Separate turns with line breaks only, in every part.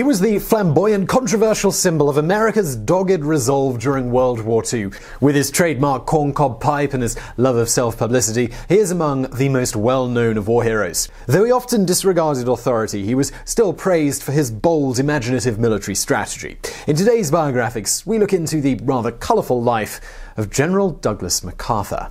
He was the flamboyant, controversial symbol of America's dogged resolve during World War II. With his trademark corncob pipe and his love of self publicity, he is among the most well known of war heroes. Though he often disregarded authority, he was still praised for his bold, imaginative military strategy. In today's biographics, we look into the rather colourful life of General Douglas MacArthur.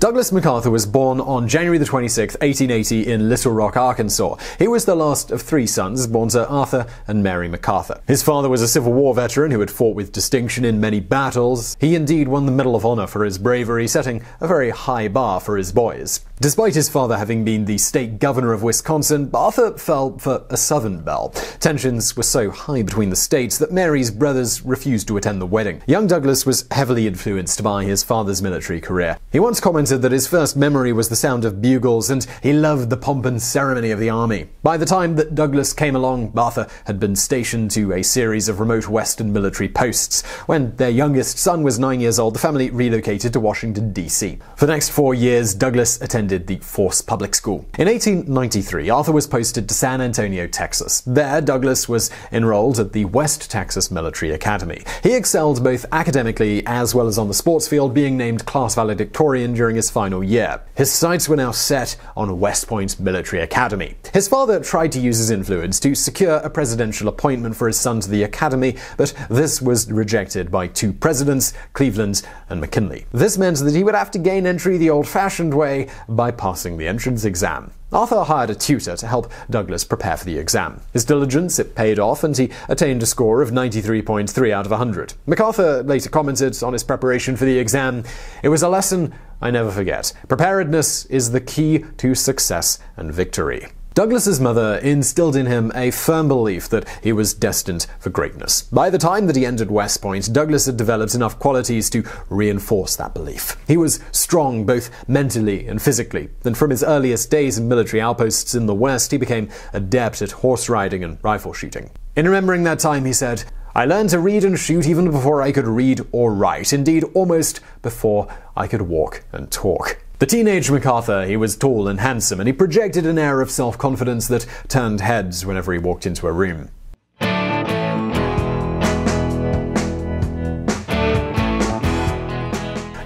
Douglas MacArthur was born on January 26, 1880, in Little Rock, Arkansas. He was the last of three sons born to Arthur and Mary MacArthur. His father was a Civil War veteran who had fought with distinction in many battles. He indeed won the Medal of Honor for his bravery, setting a very high bar for his boys. Despite his father having been the state governor of Wisconsin, Arthur fell for a Southern belle. Tensions were so high between the states that Mary's brothers refused to attend the wedding. Young Douglas was heavily influenced by his father's military career. He once commented that his first memory was the sound of bugles and he loved the pomp and ceremony of the army. By the time that Douglas came along, Arthur had been stationed to a series of remote western military posts. When their youngest son was nine years old, the family relocated to Washington, D.C. For the next four years, Douglas attended attended the Force Public School. In 1893, Arthur was posted to San Antonio, Texas. There, Douglas was enrolled at the West Texas Military Academy. He excelled both academically as well as on the sports field, being named class valedictorian during his final year. His sights were now set on West Point Military Academy. His father tried to use his influence to secure a presidential appointment for his son to the academy, but this was rejected by two presidents, Cleveland and McKinley. This meant that he would have to gain entry the old fashioned way by passing the entrance exam. Arthur hired a tutor to help Douglas prepare for the exam. His diligence, it paid off, and he attained a score of 93.3 out of 100. MacArthur later commented on his preparation for the exam, It was a lesson I never forget. Preparedness is the key to success and victory. Douglas's mother instilled in him a firm belief that he was destined for greatness. By the time that he entered West Point, Douglas had developed enough qualities to reinforce that belief. He was strong both mentally and physically, and from his earliest days in military outposts in the West, he became adept at horse riding and rifle shooting. In remembering that time, he said, I learned to read and shoot even before I could read or write, indeed, almost before I could walk and talk. The teenage MacArthur, he was tall and handsome, and he projected an air of self confidence that turned heads whenever he walked into a room.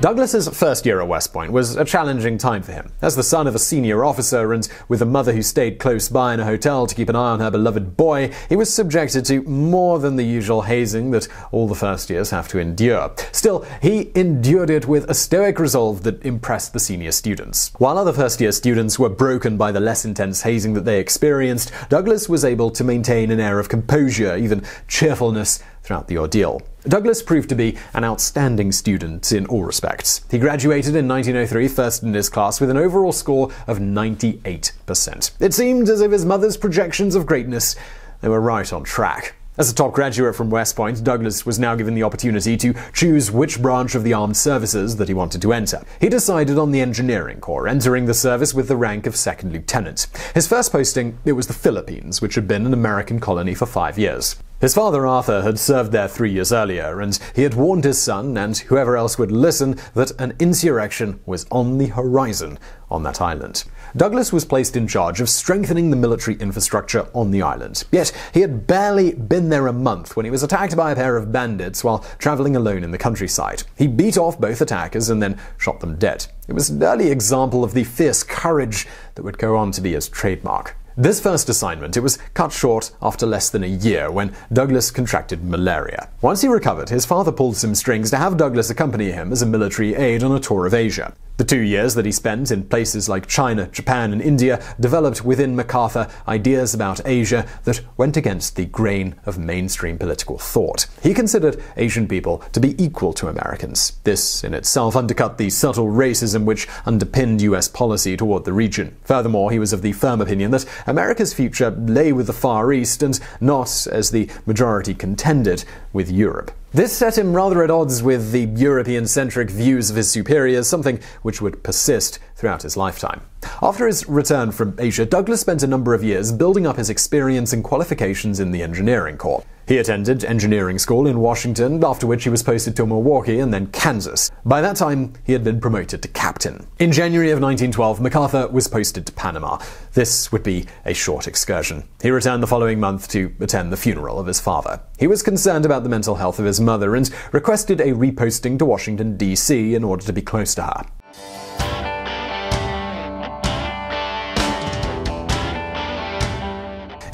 Douglas's first year at West Point was a challenging time for him. As the son of a senior officer and with a mother who stayed close by in a hotel to keep an eye on her beloved boy, he was subjected to more than the usual hazing that all the first years have to endure. Still, he endured it with a stoic resolve that impressed the senior students. While other first year students were broken by the less intense hazing that they experienced, Douglas was able to maintain an air of composure, even cheerfulness, throughout the ordeal. Douglas proved to be an outstanding student in all respects. He graduated in 1903 first in his class with an overall score of 98%. It seemed as if his mother's projections of greatness they were right on track. As a top graduate from West Point, Douglas was now given the opportunity to choose which branch of the armed services that he wanted to enter. He decided on the engineering corps, entering the service with the rank of second lieutenant. His first posting, it was the Philippines, which had been an American colony for five years. His father Arthur had served there three years earlier, and he had warned his son and whoever else would listen that an insurrection was on the horizon on that island. Douglas was placed in charge of strengthening the military infrastructure on the island. Yet he had barely been there a month when he was attacked by a pair of bandits while traveling alone in the countryside. He beat off both attackers and then shot them dead. It was an early example of the fierce courage that would go on to be his trademark. This first assignment, it was cut short after less than a year when Douglas contracted malaria. Once he recovered, his father pulled some strings to have Douglas accompany him as a military aide on a tour of Asia. The two years that he spent in places like China, Japan, and India developed within MacArthur ideas about Asia that went against the grain of mainstream political thought. He considered Asian people to be equal to Americans. This in itself undercut the subtle racism which underpinned US policy toward the region. Furthermore, he was of the firm opinion that America's future lay with the Far East and not, as the majority contended, with Europe. This set him rather at odds with the European centric views of his superiors, something which would persist throughout his lifetime. After his return from Asia, Douglas spent a number of years building up his experience and qualifications in the engineering corps. He attended engineering school in Washington, after which he was posted to Milwaukee and then Kansas. By that time, he had been promoted to captain. In January of 1912, MacArthur was posted to Panama. This would be a short excursion. He returned the following month to attend the funeral of his father. He was concerned about the mental health of his mother and requested a reposting to Washington, D.C. in order to be close to her.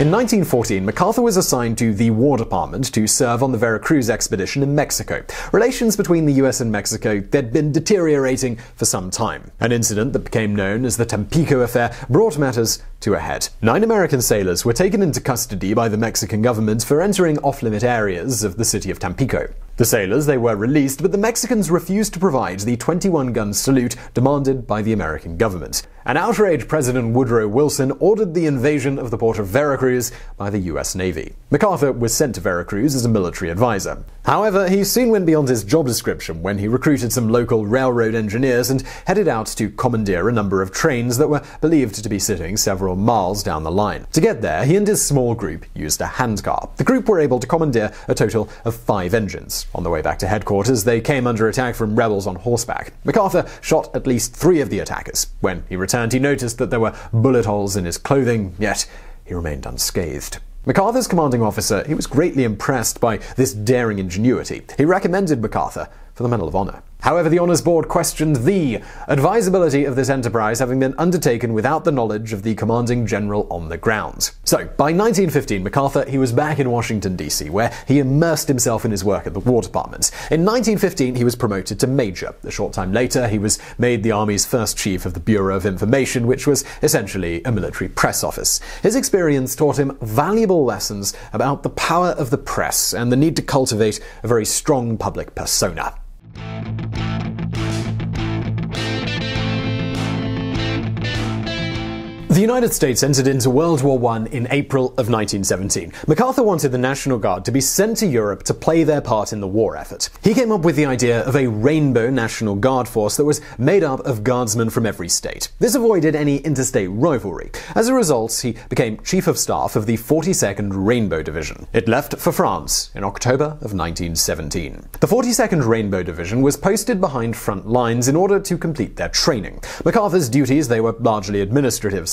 In 1914, MacArthur was assigned to the War Department to serve on the Veracruz expedition in Mexico. Relations between the US and Mexico had been deteriorating for some time. An incident that became known as the Tampico Affair brought matters to a head. Nine American sailors were taken into custody by the Mexican government for entering off-limit areas of the city of Tampico. The sailors they were released, but the Mexicans refused to provide the 21-gun salute demanded by the American government. An outraged President Woodrow Wilson ordered the invasion of the port of Veracruz by the U.S. Navy. MacArthur was sent to Veracruz as a military advisor. However, he soon went beyond his job description when he recruited some local railroad engineers and headed out to commandeer a number of trains that were believed to be sitting several miles down the line. To get there, he and his small group used a handcar. The group were able to commandeer a total of five engines. On the way back to headquarters, they came under attack from rebels on horseback. MacArthur shot at least three of the attackers. When he returned, he noticed that there were bullet holes in his clothing, yet he remained unscathed. MacArthur's commanding officer, he was greatly impressed by this daring ingenuity. He recommended MacArthur for the Medal of Honor. However, the Honours Board questioned the advisability of this enterprise having been undertaken without the knowledge of the commanding general on the ground. So, by 1915, MacArthur he was back in Washington, D.C., where he immersed himself in his work at the War Department. In 1915, he was promoted to major. A short time later, he was made the Army's first chief of the Bureau of Information, which was essentially a military press office. His experience taught him valuable lessons about the power of the press and the need to cultivate a very strong public persona. The United States entered into World War I in April of 1917. MacArthur wanted the National Guard to be sent to Europe to play their part in the war effort. He came up with the idea of a Rainbow National Guard force that was made up of guardsmen from every state. This avoided any interstate rivalry. As a result, he became Chief of Staff of the 42nd Rainbow Division. It left for France in October of 1917. The 42nd Rainbow Division was posted behind front lines in order to complete their training. MacArthur's duties, they were largely administrative,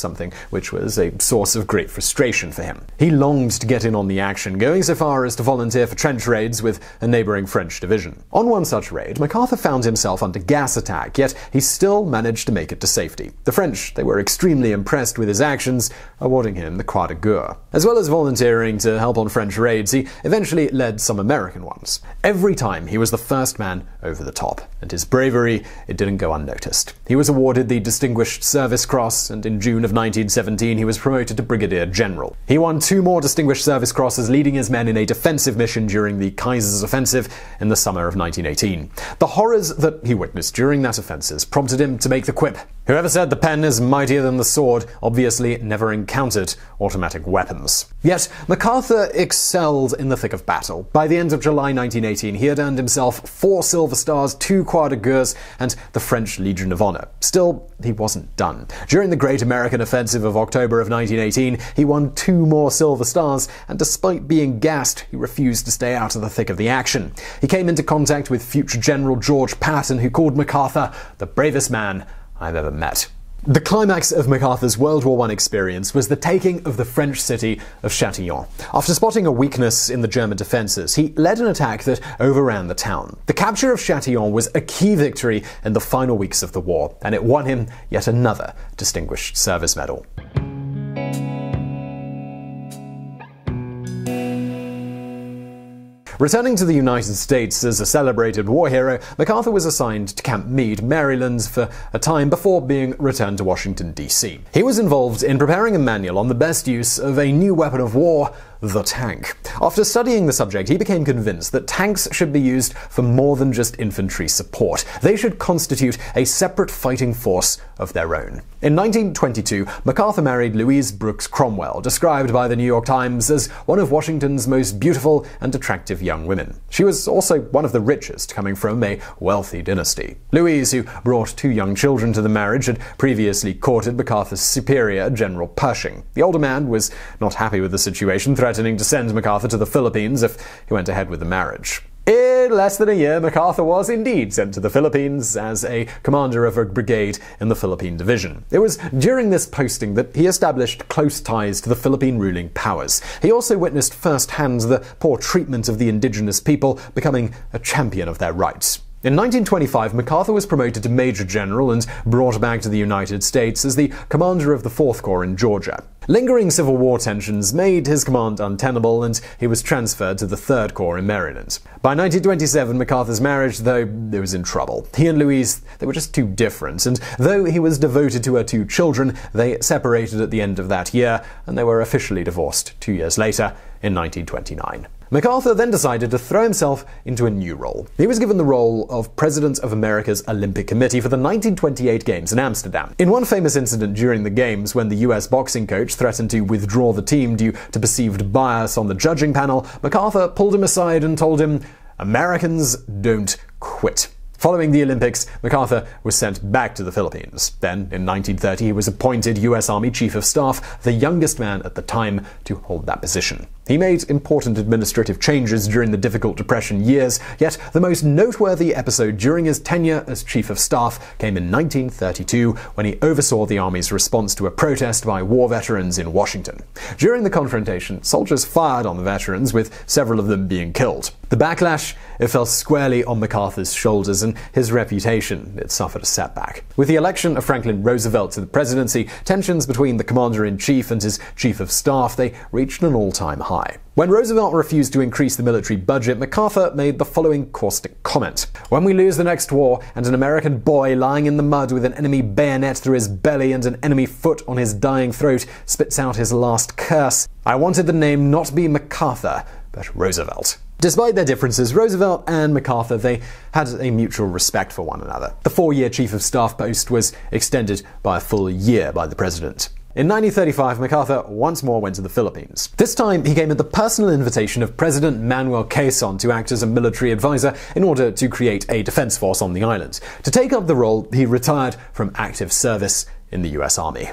which was a source of great frustration for him. He longed to get in on the action, going so far as to volunteer for trench raids with a neighboring French division. On one such raid, MacArthur found himself under gas attack, yet he still managed to make it to safety. The French, they were extremely impressed with his actions, awarding him the Croix de Guerre. As well as volunteering to help on French raids, he eventually led some American ones. Every time he was the first man over the top, and his bravery, it didn't go unnoticed. He was awarded the Distinguished Service Cross, and in June of 1917 he was promoted to Brigadier General. He won two more Distinguished Service Crosses leading his men in a defensive mission during the Kaiser's Offensive in the summer of 1918. The horrors that he witnessed during that offensive prompted him to make the quip. Whoever said the pen is mightier than the sword obviously never encountered automatic weapons. Yet, MacArthur excelled in the thick of battle. By the end of July 1918, he had earned himself four Silver Stars, two Croix de Guerre, and the French Legion of Honor. Still, he wasn't done. During the Great American Offensive of October of 1918, he won two more Silver Stars, and despite being gassed, he refused to stay out of the thick of the action. He came into contact with future General George Patton, who called MacArthur the bravest man I've ever met. The climax of MacArthur's World War I experience was the taking of the French city of Châtillon. After spotting a weakness in the German defenses, he led an attack that overran the town. The capture of Châtillon was a key victory in the final weeks of the war, and it won him yet another Distinguished Service Medal. Returning to the United States as a celebrated war hero, MacArthur was assigned to Camp Meade, Maryland, for a time before being returned to Washington, D.C. He was involved in preparing a manual on the best use of a new weapon of war, the tank. After studying the subject, he became convinced that tanks should be used for more than just infantry support. They should constitute a separate fighting force of their own. In 1922, MacArthur married Louise Brooks Cromwell, described by the New York Times as one of Washington's most beautiful and attractive young women. She was also one of the richest, coming from a wealthy dynasty. Louise, who brought two young children to the marriage, had previously courted MacArthur's superior, General Pershing. The older man was not happy with the situation, threatening to send MacArthur to the Philippines if he went ahead with the marriage. In less than a year, MacArthur was indeed sent to the Philippines as a commander of a brigade in the Philippine Division. It was during this posting that he established close ties to the Philippine ruling powers. He also witnessed firsthand the poor treatment of the indigenous people, becoming a champion of their rights. In 1925, MacArthur was promoted to Major General and brought back to the United States as the commander of the 4th Corps in Georgia. Lingering Civil War tensions made his command untenable, and he was transferred to the 3rd Corps in Maryland. By 1927, MacArthur's marriage, though, it was in trouble. He and Louise, they were just too different, and though he was devoted to her two children, they separated at the end of that year, and they were officially divorced two years later in 1929. MacArthur then decided to throw himself into a new role. He was given the role of President of America's Olympic Committee for the 1928 Games in Amsterdam. In one famous incident during the Games, when the US boxing coach threatened to withdraw the team due to perceived bias on the judging panel, MacArthur pulled him aside and told him, Americans don't quit. Following the Olympics, MacArthur was sent back to the Philippines. Then, in 1930, he was appointed U.S. Army Chief of Staff, the youngest man at the time to hold that position. He made important administrative changes during the difficult Depression years, yet the most noteworthy episode during his tenure as Chief of Staff came in 1932 when he oversaw the Army's response to a protest by war veterans in Washington. During the confrontation, soldiers fired on the veterans, with several of them being killed. The backlash it fell squarely on MacArthur's shoulders, and his reputation it suffered a setback. With the election of Franklin Roosevelt to the presidency, tensions between the commander in chief and his chief of staff they reached an all-time high When Roosevelt refused to increase the military budget, MacArthur made the following caustic comment When we lose the next war, and an American boy lying in the mud with an enemy bayonet through his belly and an enemy foot on his dying throat spits out his last curse, I wanted the name not be MacArthur, but Roosevelt. Despite their differences, Roosevelt and MacArthur they had a mutual respect for one another. The four-year chief of staff post was extended by a full year by the president. In 1935, MacArthur once more went to the Philippines. This time, he came at the personal invitation of President Manuel Quezon to act as a military advisor in order to create a defense force on the island. To take up the role, he retired from active service in the U.S. Army.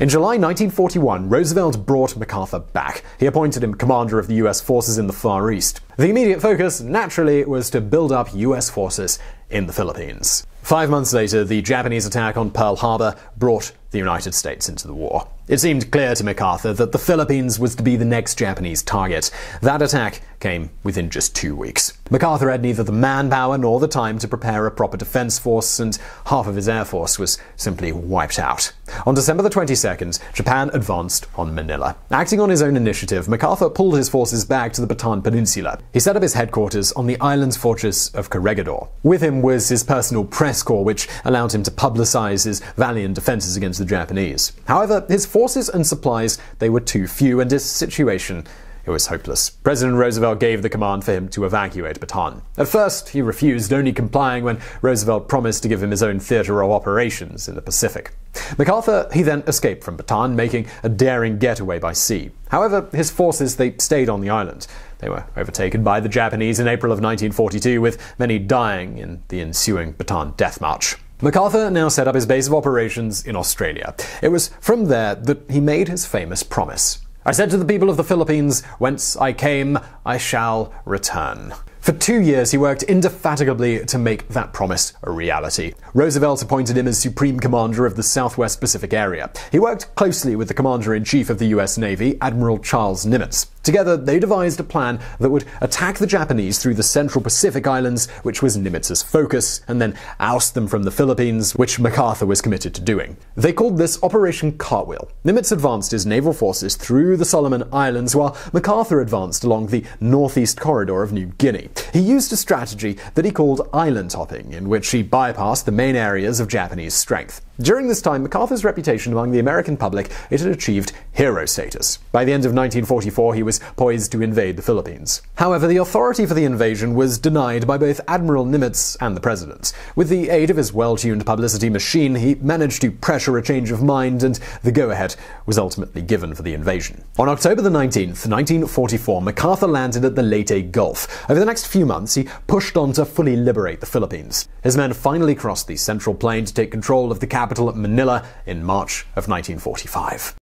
In July 1941, Roosevelt brought MacArthur back. He appointed him commander of the U.S. forces in the Far East. The immediate focus, naturally, was to build up U.S. forces in the Philippines. Five months later, the Japanese attack on Pearl Harbor brought the United States into the war. It seemed clear to MacArthur that the Philippines was to be the next Japanese target. That attack came within just two weeks. MacArthur had neither the manpower nor the time to prepare a proper defense force, and half of his air force was simply wiped out. On December the 22nd, Japan advanced on Manila. Acting on his own initiative, MacArthur pulled his forces back to the Bataan Peninsula. He set up his headquarters on the island's fortress of Corregidor. With him was his personal press corps, which allowed him to publicize his valiant defenses against the Japanese. However, his forces and supplies, they were too few, and his situation it was hopeless. President Roosevelt gave the command for him to evacuate Bataan. At first, he refused, only complying when Roosevelt promised to give him his own theater of operations in the Pacific. MacArthur, he then escaped from Bataan, making a daring getaway by sea. However, his forces, they stayed on the island. They were overtaken by the Japanese in April of 1942, with many dying in the ensuing Bataan Death March. MacArthur now set up his base of operations in Australia. It was from there that he made his famous promise. I said to the people of the Philippines, Whence I came, I shall return. For two years, he worked indefatigably to make that promise a reality. Roosevelt appointed him as Supreme Commander of the Southwest Pacific Area. He worked closely with the Commander in Chief of the U.S. Navy, Admiral Charles Nimitz. Together, they devised a plan that would attack the Japanese through the Central Pacific Islands, which was Nimitz's focus, and then oust them from the Philippines, which MacArthur was committed to doing. They called this Operation Cartwheel. Nimitz advanced his naval forces through the Solomon Islands, while MacArthur advanced along the northeast corridor of New Guinea. He used a strategy that he called island hopping, in which he bypassed the main areas of Japanese strength. During this time, MacArthur's reputation among the American public it had achieved hero status. By the end of 1944, he was poised to invade the Philippines. However, the authority for the invasion was denied by both Admiral Nimitz and the president. With the aid of his well-tuned publicity machine, he managed to pressure a change of mind, and the go-ahead was ultimately given for the invasion. On October the 19th, 1944, MacArthur landed at the Leyte Gulf. Over the next few months, he pushed on to fully liberate the Philippines. His men finally crossed the Central Plain to take control of the capital capital Manila in March of 1945.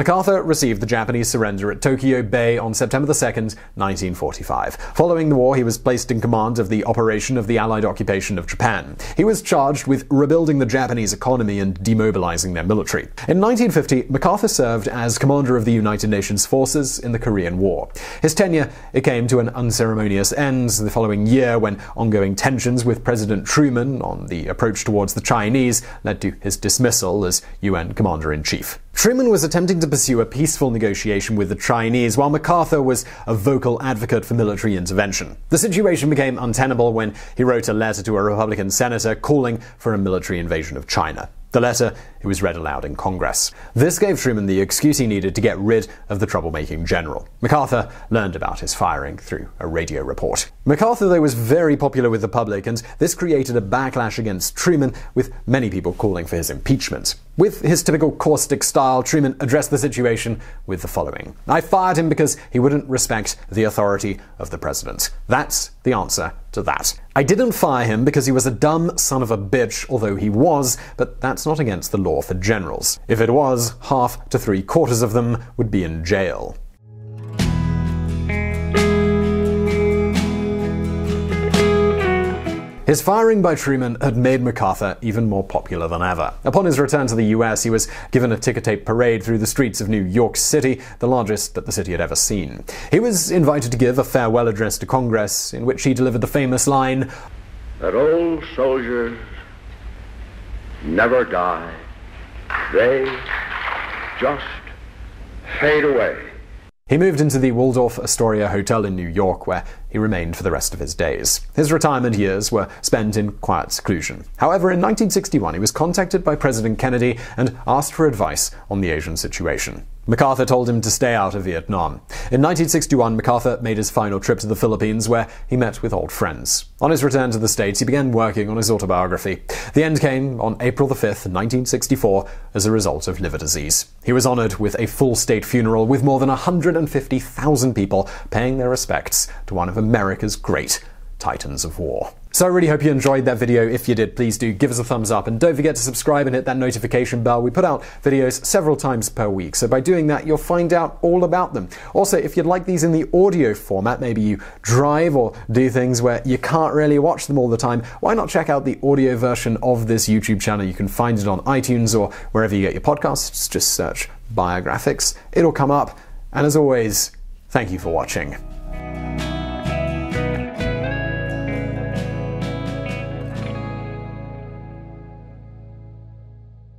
MacArthur received the Japanese surrender at Tokyo Bay on September 2, 1945. Following the war, he was placed in command of the operation of the Allied occupation of Japan. He was charged with rebuilding the Japanese economy and demobilizing their military. In 1950, MacArthur served as commander of the United Nations forces in the Korean War. His tenure it came to an unceremonious end the following year when ongoing tensions with President Truman on the approach towards the Chinese led to his dismissal as UN commander in chief. Truman was attempting to pursue a peaceful negotiation with the Chinese, while MacArthur was a vocal advocate for military intervention. The situation became untenable when he wrote a letter to a Republican senator calling for a military invasion of China. The letter it was read aloud in Congress. This gave Truman the excuse he needed to get rid of the troublemaking general. MacArthur learned about his firing through a radio report. MacArthur, though, was very popular with the public, and this created a backlash against Truman, with many people calling for his impeachment. With his typical caustic style, Truman addressed the situation with the following I fired him because he wouldn't respect the authority of the president. That's the answer to that. I didn't fire him because he was a dumb son of a bitch, although he was, but that's not against the law for generals. If it was, half to three quarters of them would be in jail. His firing by Truman had made MacArthur even more popular than ever. Upon his return to the US, he was given a ticker tape parade through the streets of New York City, the largest that the city had ever seen. He was invited to give a farewell address to Congress, in which he delivered the famous line
That old soldiers never die they just fade away.
He moved into the Waldorf Astoria Hotel in New York, where he remained for the rest of his days. His retirement years were spent in quiet seclusion. However, in 1961, he was contacted by President Kennedy and asked for advice on the Asian situation. MacArthur told him to stay out of Vietnam. In 1961, MacArthur made his final trip to the Philippines, where he met with old friends. On his return to the States, he began working on his autobiography. The end came on April 5, 1964, as a result of liver disease. He was honored with a full state funeral with more than 150,000 people paying their respects to one of America's great titans of war. So I really hope you enjoyed that video. If you did, please do give us a thumbs up and don't forget to subscribe and hit that notification bell. We put out videos several times per week, so by doing that, you'll find out all about them. Also, if you'd like these in the audio format, maybe you drive or do things where you can't really watch them all the time, why not check out the audio version of this YouTube channel? You can find it on iTunes or wherever you get your podcasts. Just search biographics, it'll come up. And as always, thank you for watching.